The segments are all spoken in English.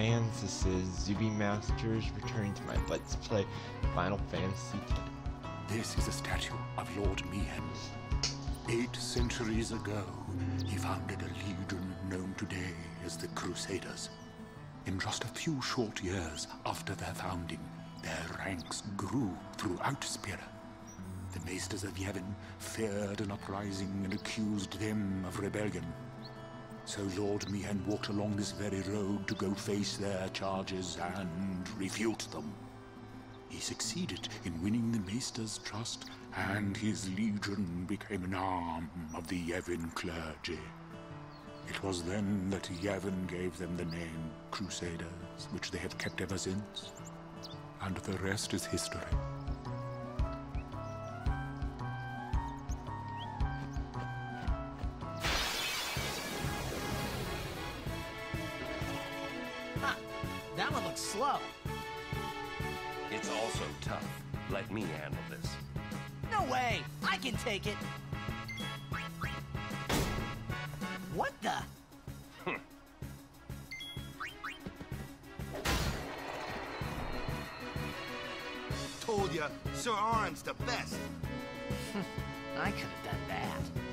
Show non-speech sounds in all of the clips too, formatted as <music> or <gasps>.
fans, this is Zyuubi Masters returning to my Let's Play Final Fantasy X. This is a statue of Lord Mi'ihen. Eight centuries ago, he founded a legion known today as the Crusaders. In just a few short years after their founding, their ranks grew throughout Spira. The Maesters of Yevon feared an uprising and accused them of rebellion. So Lord Mi'ihen walked along this very road to go face their charges and refute them. He succeeded in winning the Maester's trust, and his legion became an arm of the Yevon clergy. It was then that Yevon gave them the name Crusaders, which they have kept ever since. And the rest is history. Let me handle this. No way! I can take it! What the? Told ya, Sir Auron's the best. <laughs> I could have done that.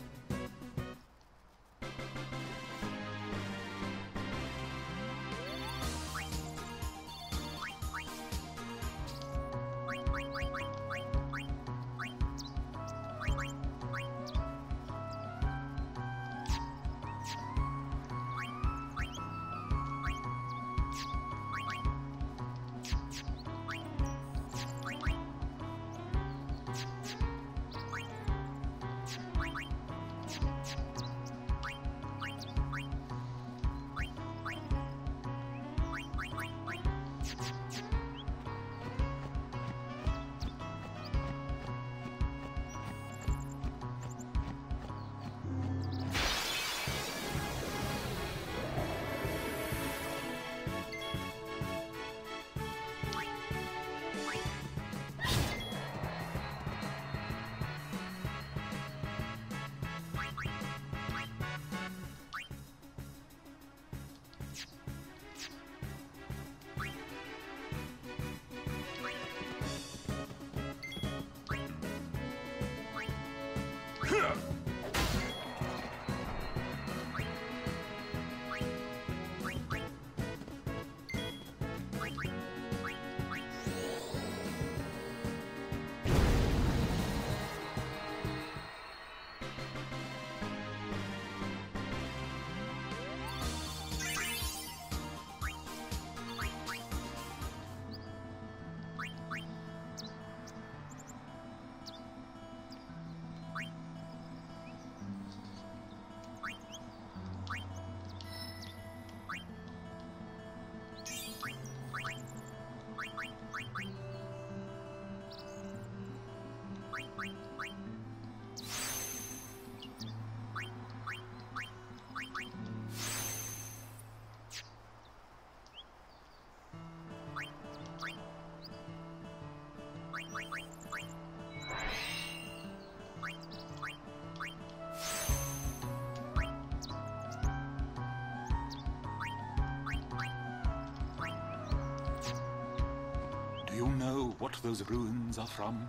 You know what those ruins are from?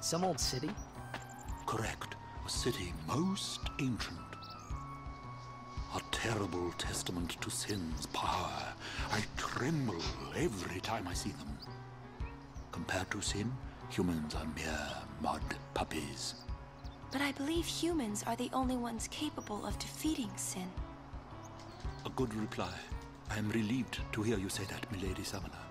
Some old city? Correct. A city most ancient. A terrible testament to sin's power. I tremble every time I see them. Compared to sin, humans are mere mud puppies. But I believe humans are the only ones capable of defeating sin. A good reply. I am relieved to hear you say that, Milady Summoner.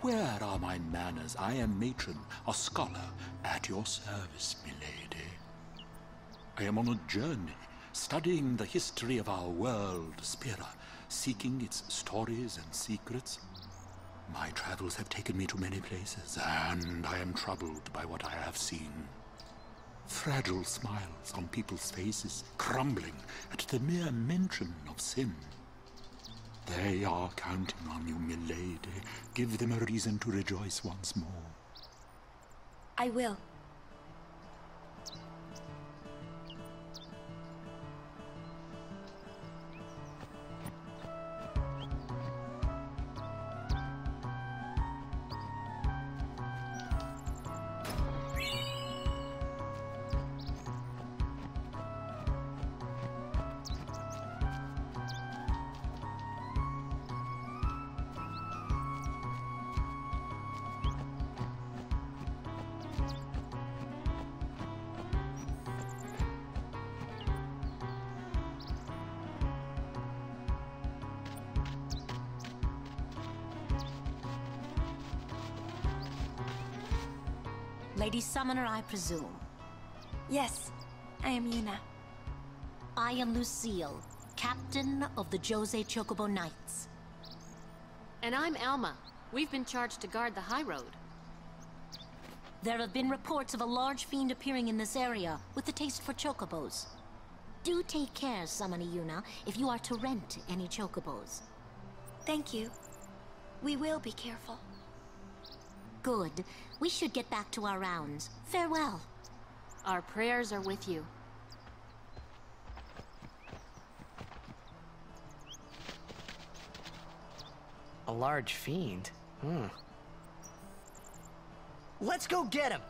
Where are my manners? I am Maechen, a scholar, at your service, milady. I am on a journey, studying the history of our world, Spira, seeking its stories and secrets. My travels have taken me to many places, and I am troubled by what I have seen. Fragile smiles on people's faces, crumbling at the mere mention of sin. They are counting on you, milady. Give them a reason to rejoice once more. I will. Lady Summoner, I presume. Yes, I am Yuna. I am Lucil, captain of the Djose Chocobo Knights. And I'm Alma. We've been charged to guard the high road. There have been reports of a large fiend appearing in this area with a taste for chocobos. Do take care, Summoner Yuna, if you are to rent any chocobos. Thank you. We will be careful. Good. We should get back to our rounds. Farewell. Our prayers are with you. A large fiend? Hmm. Let's go get him!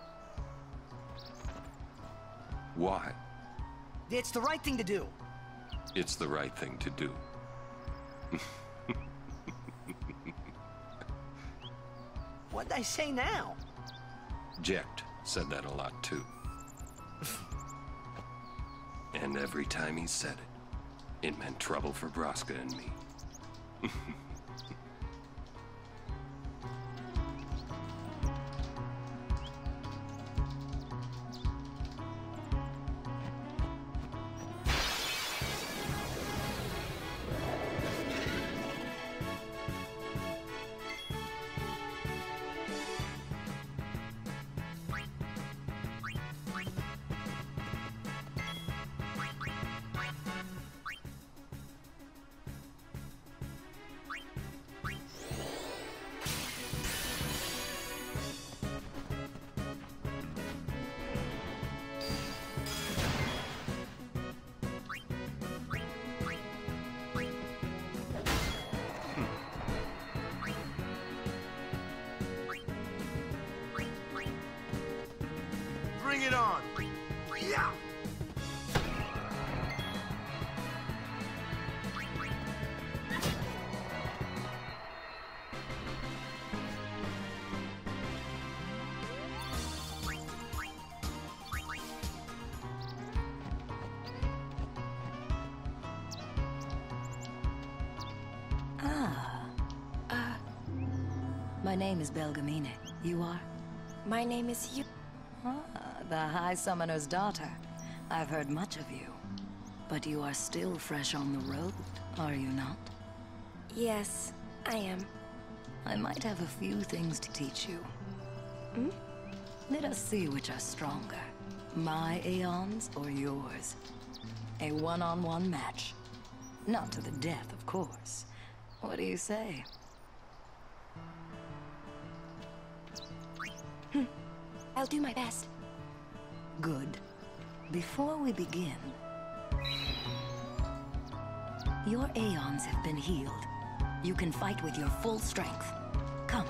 Why? It's the right thing to do. It's the right thing to do. <laughs> What'd I say now? Jecht said that a lot too. and every time he said it, it meant trouble for Braska and me. <laughs> My name is Belgemine. You are? My name is Yu. Ah, the High Summoner's daughter. I've heard much of you. But you are still fresh on the road, are you not? Yes, I am. I might have a few things to teach you. Hmm? Let us see which are stronger. My Aeons or yours? A one-on-one match. Not to the death, of course. What do you say? I'll do my best. Good. Before we begin... Your Aeons have been healed. You can fight with your full strength. Come.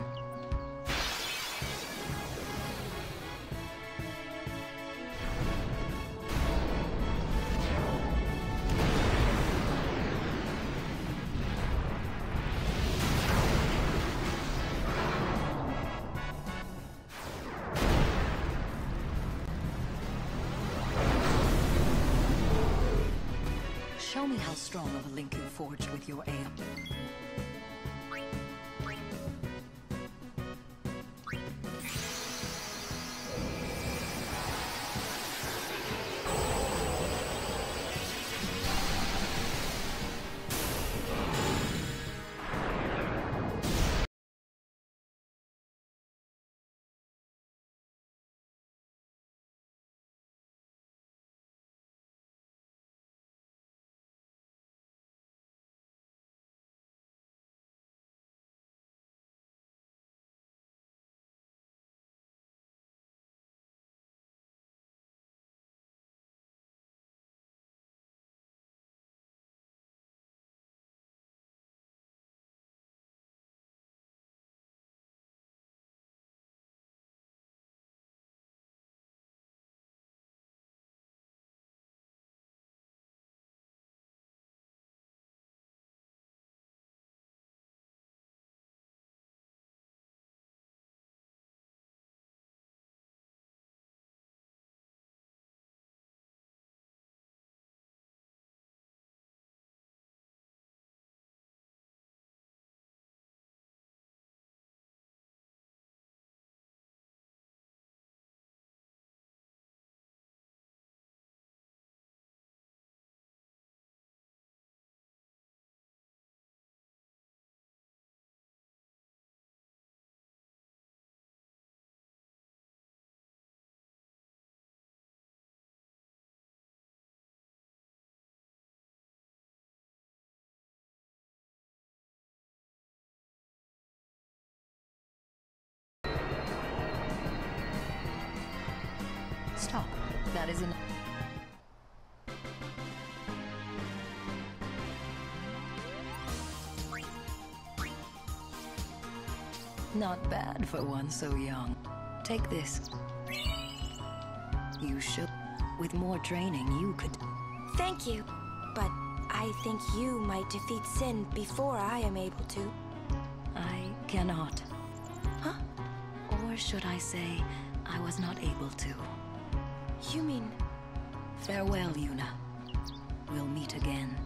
In. Not bad for one so young. Take this. You should. With more training, you could. Thank you. But I think you might defeat Sin before I am able to. I cannot. Huh? Or should I say, I was not able to. You mean... Farewell, Yuna. We'll meet again.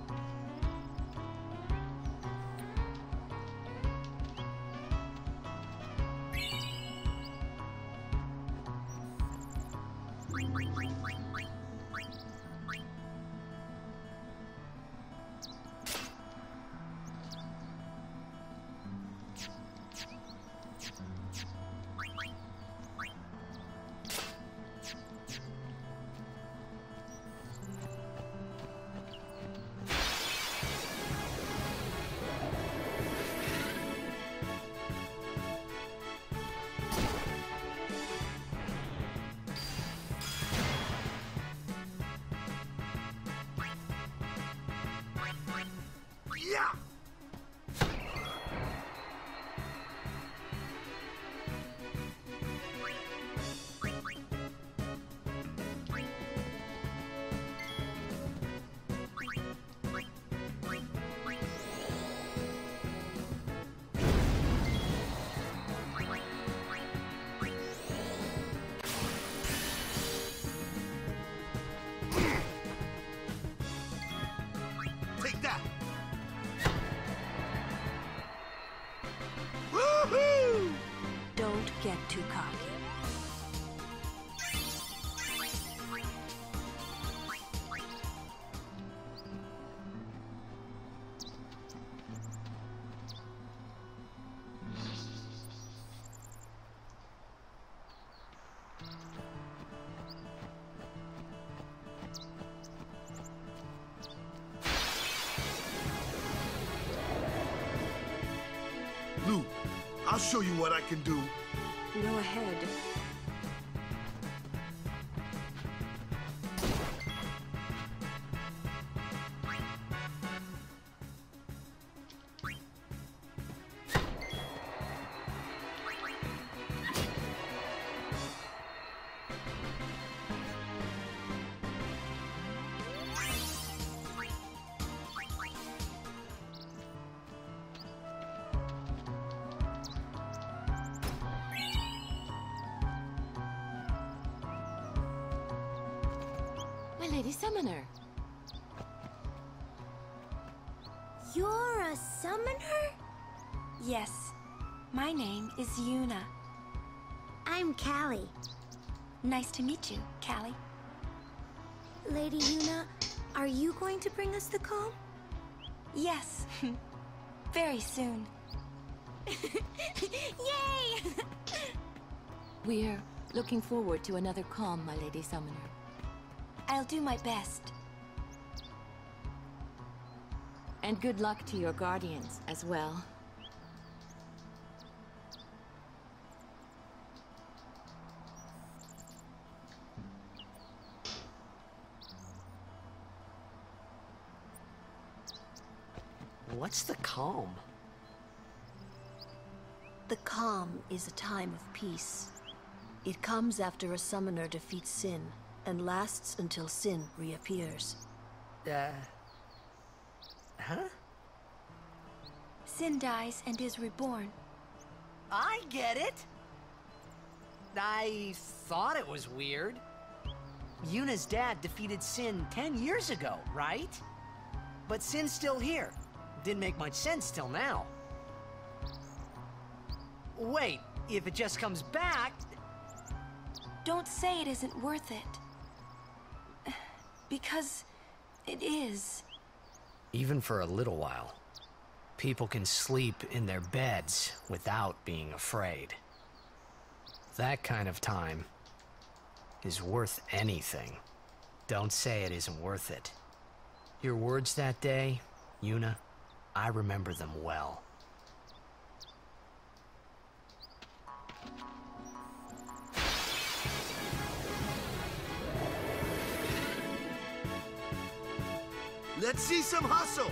I'll show you what I can do. Go ahead. Meet you, Calli. Lady Yuna, are you going to bring us the calm? Yes. <laughs> Very soon. <laughs> Yay! <laughs> We're looking forward to another calm, my Lady Summoner. I'll do my best. And good luck to your guardians as well. What's the calm? The calm is a time of peace. It comes after a summoner defeats Sin, and lasts until Sin reappears. Uh... Huh? Sin dies and is reborn. I get it! I thought it was weird. Yuna's dad defeated Sin ten years ago, right? But Sin's still here. Didn't make much sense till now. Wait, if it just comes back... Don't say it isn't worth it. Because it is. Even for a little while, people can sleep in their beds without being afraid. That kind of time is worth anything. Don't say it isn't worth it. Your words that day, Yuna, I remember them well. Let's see some hustle!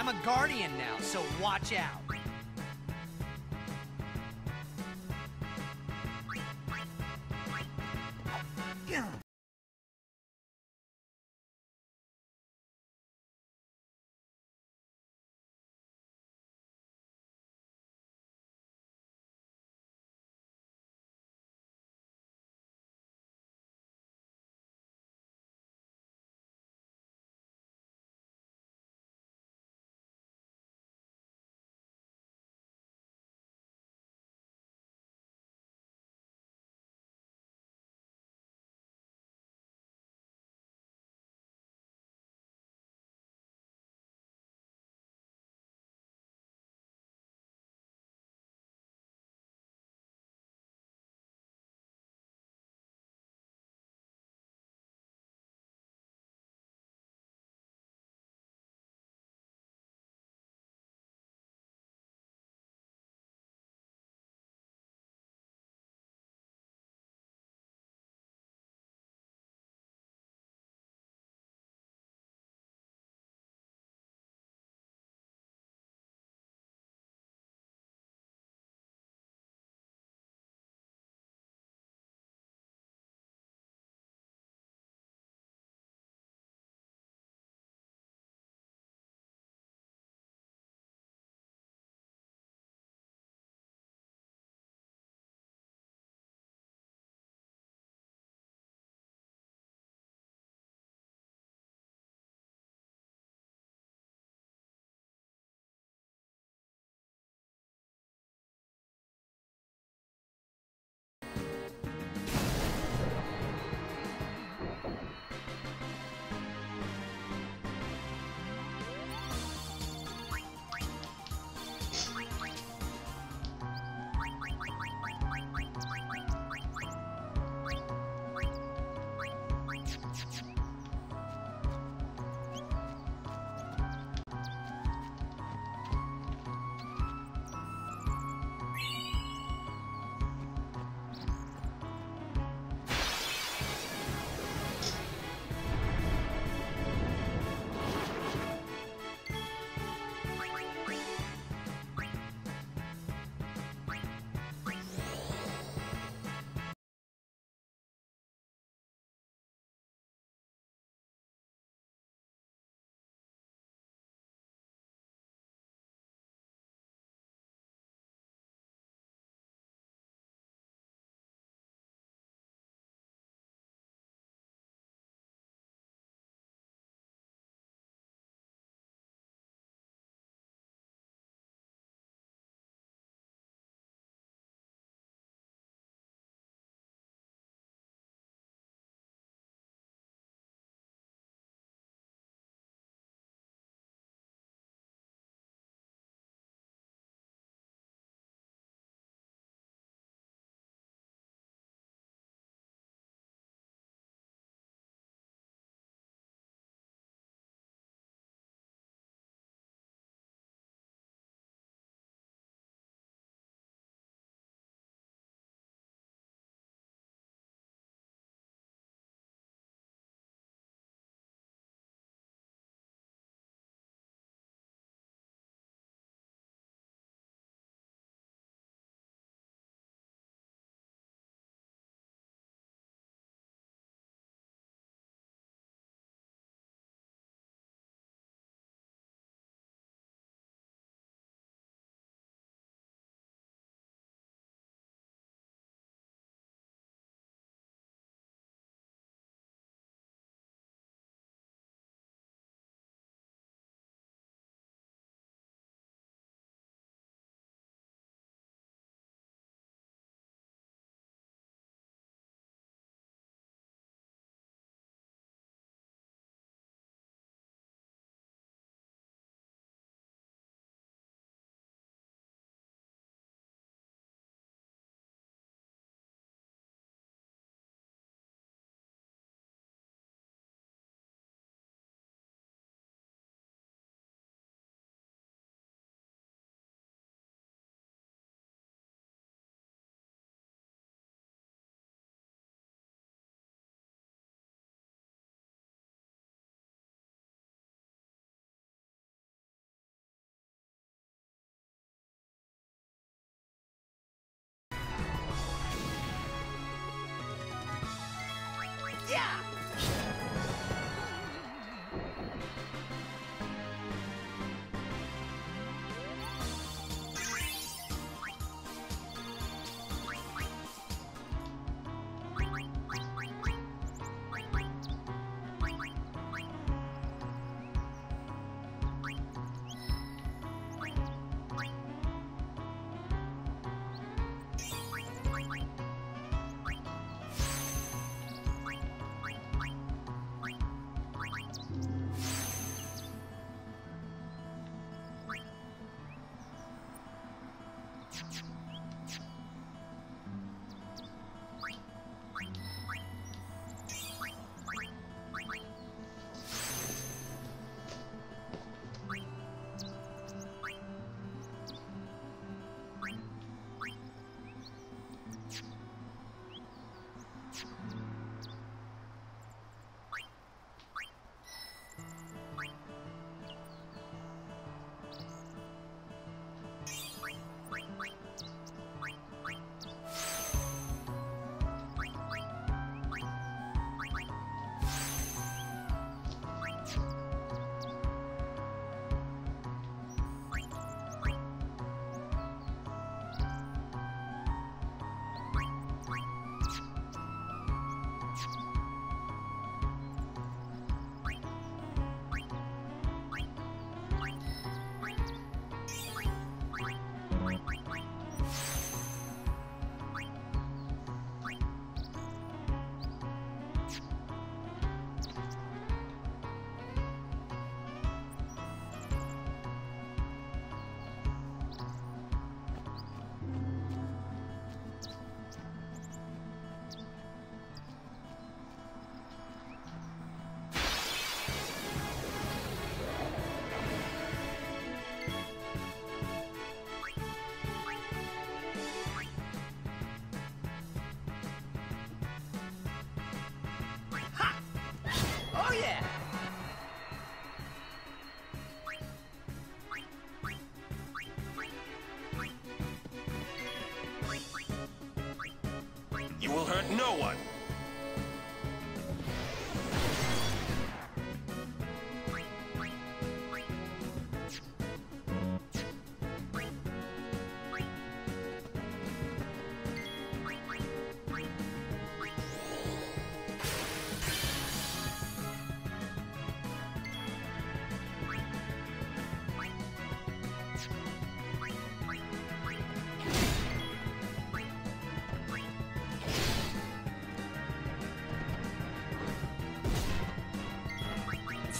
I'm a guardian now, so watch out.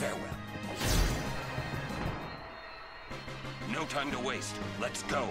Farewell. No time to waste. Let's go.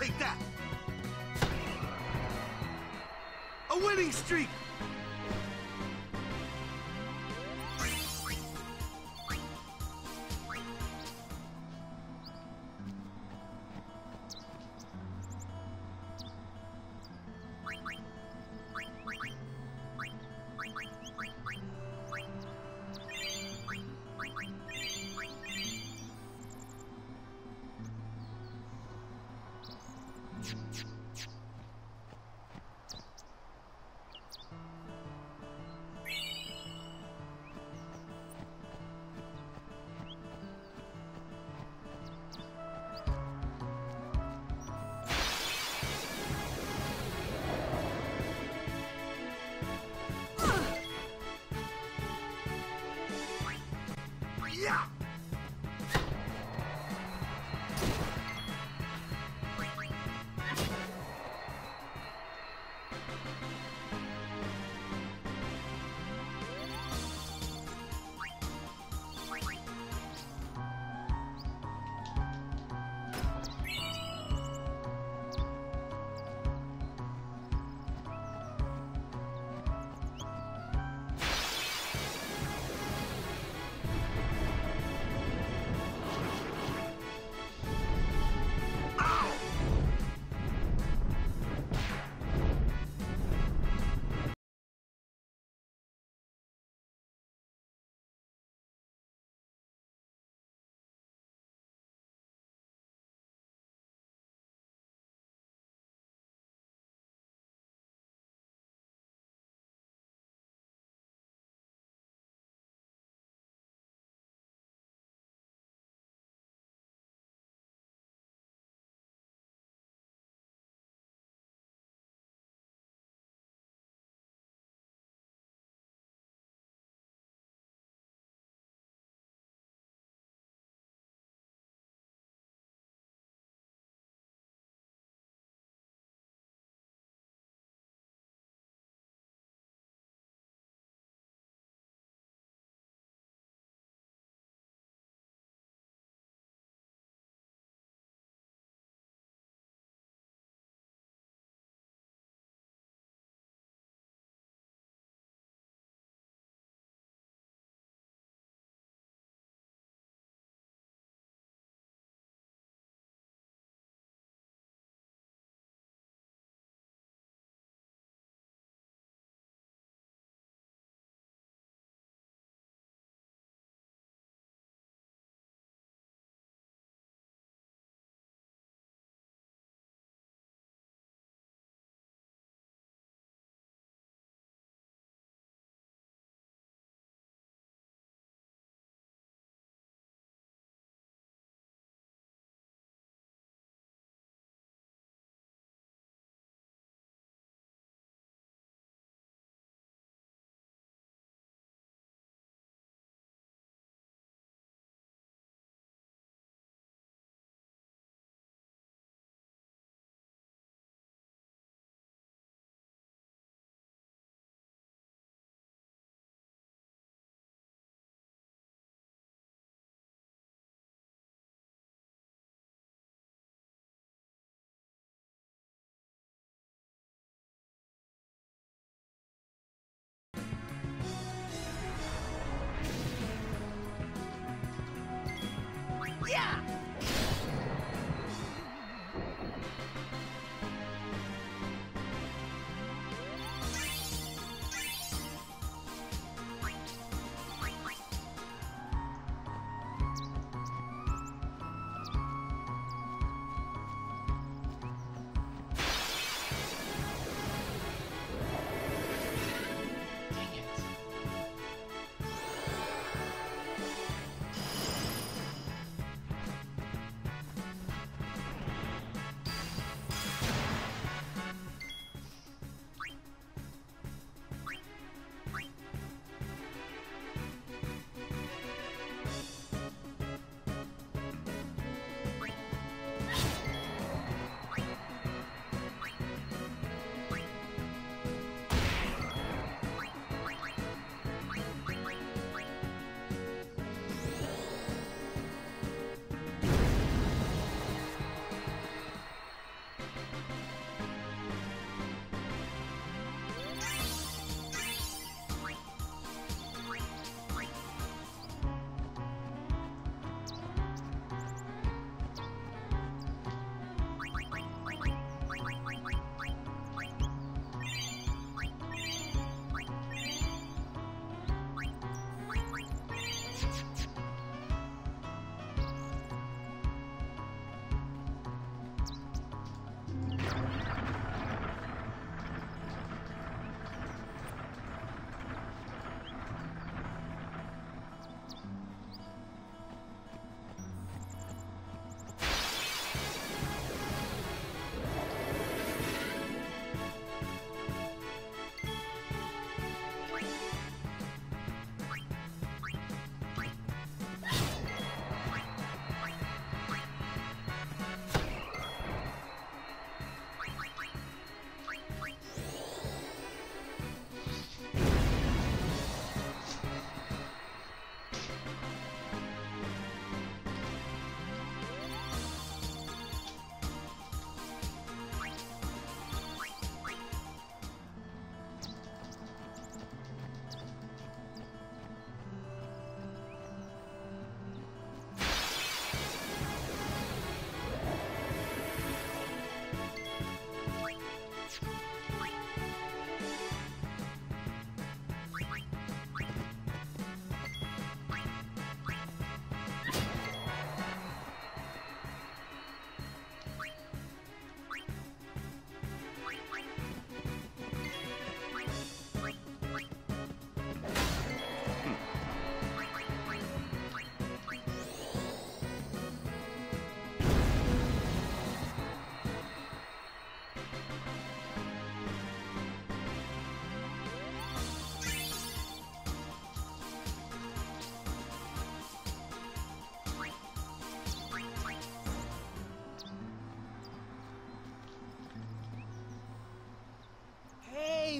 Take that! A winning streak!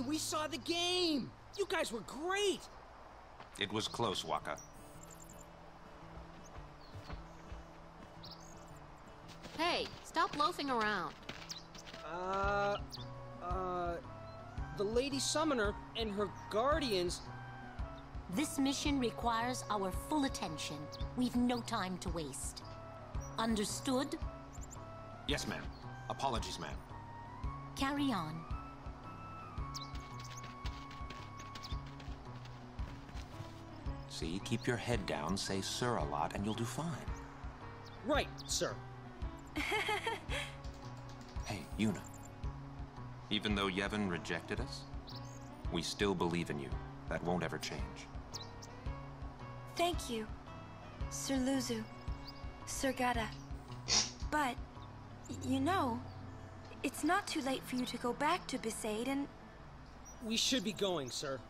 We saw the game! You guys were great! It was close, Wakka. Hey, stop loafing around. Uh, uh, the Lady Summoner and her guardians. This mission requires our full attention. We've no time to waste. Understood? Yes, ma'am. Apologies, ma'am. Carry on. See, keep your head down, say sir a lot, and you'll do fine. Right, sir. <laughs> Hey, Yuna. Even though Yevon rejected us, we still believe in you. That won't ever change. Thank you, Sir Luzzu, Sir Gatta. But, you know, it's not too late for you to go back to Besaid and We should be going, sir.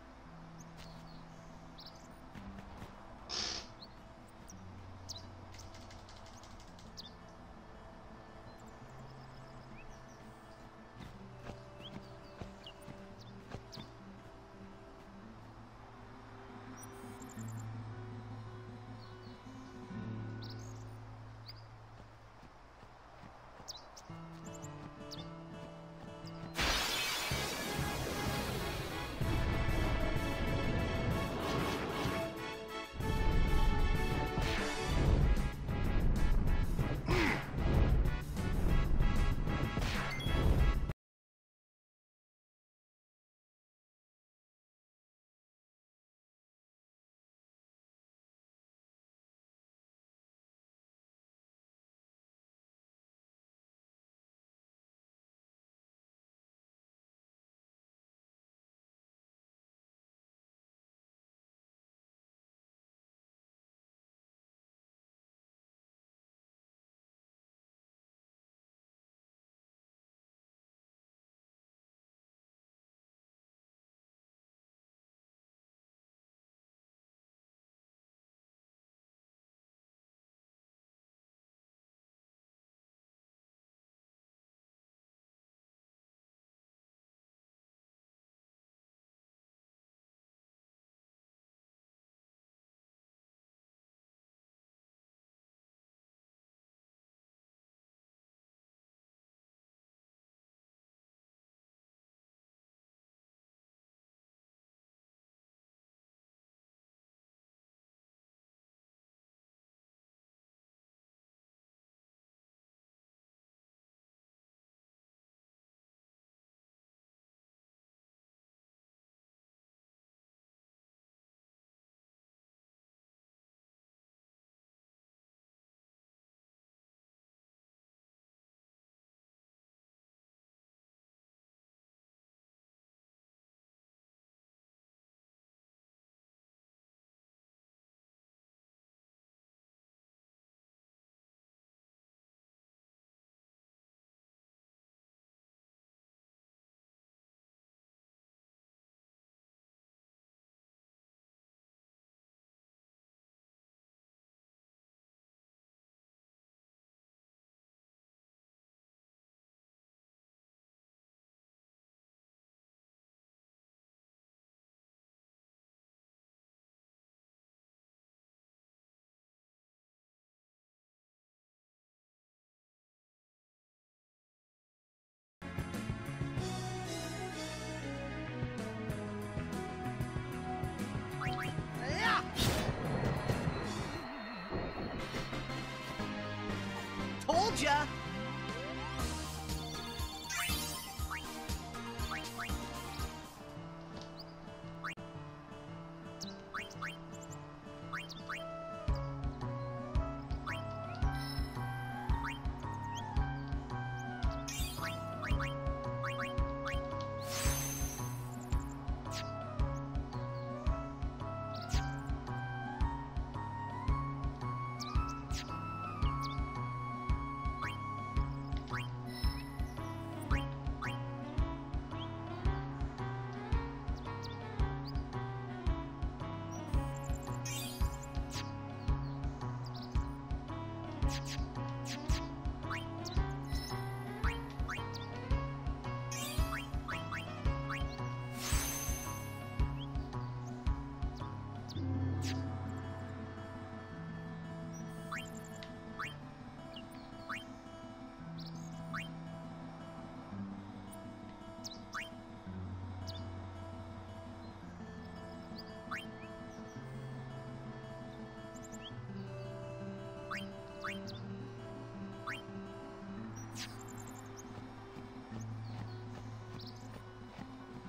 you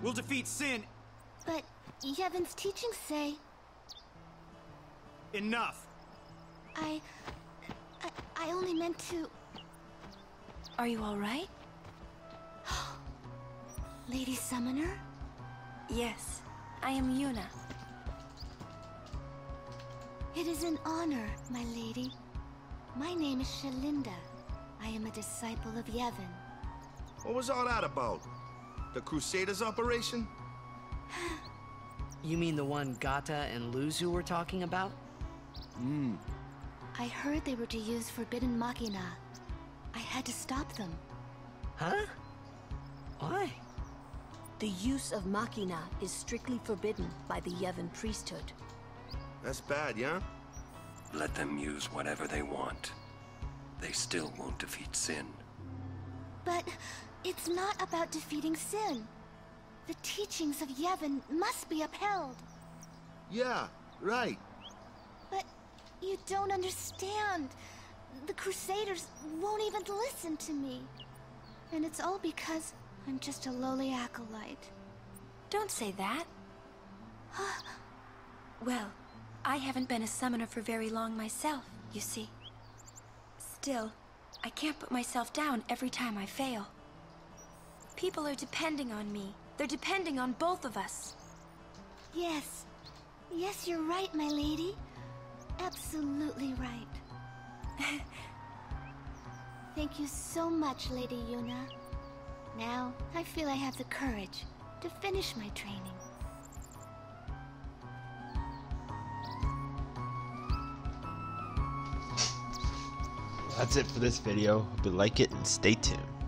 We'll defeat Sin. But Yevon's teachings say Enough. I, I. I only meant to. Are you alright? <gasps> Lady Summoner? Yes, I am Yuna. It is an honor, my lady. My name is Shelinda. I am a disciple of Yevon. What was all that about? The Crusaders operation? You mean the one Gatta and Luzzu were talking about? Hmm. I heard they were to use Forbidden Machina. I had to stop them. Huh? Why? The use of Machina is strictly forbidden by the Yevon priesthood. That's bad, yeah? Let them use whatever they want. They still won't defeat Sin. But it's not about defeating sin. The teachings of Yevon must be upheld. Yeah, right. But you don't understand. The Crusaders won't even listen to me. And it's all because I'm just a lowly acolyte. Don't say that. <sighs> well, I haven't been a summoner for very long myself, you see. Still, I can't put myself down every time I fail. People are depending on me. They're depending on both of us. Yes. Yes, you're right, my lady. Absolutely right. <laughs> Thank you so much, Lady Yuna. Now, I feel I have the courage to finish my training. That's it for this video. Hope you like it and stay tuned.